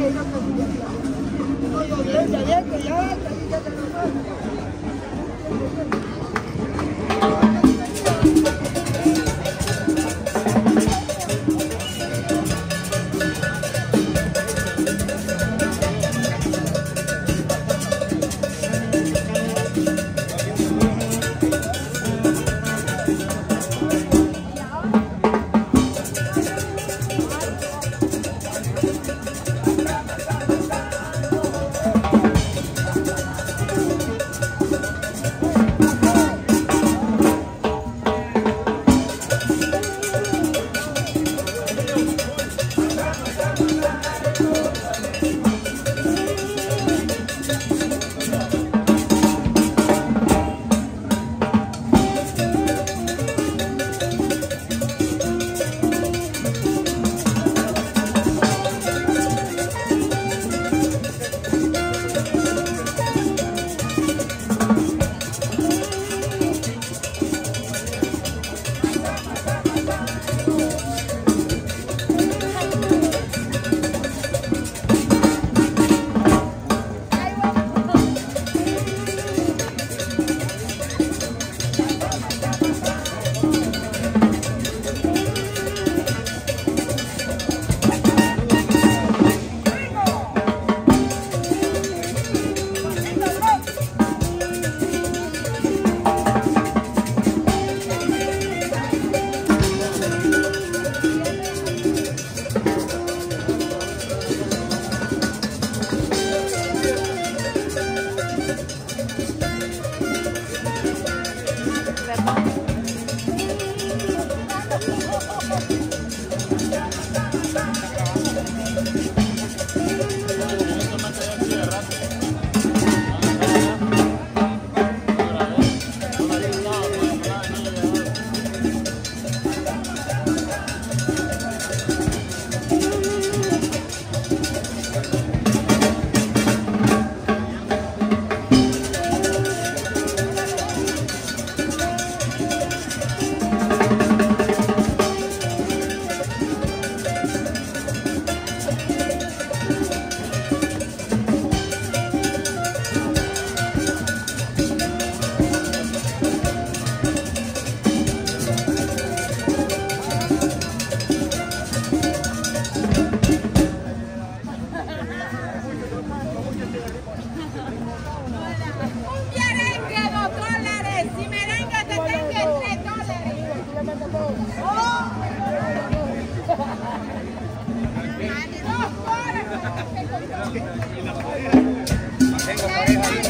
que ya, ya, que ya, que ya, que ya, Tengo por ahí.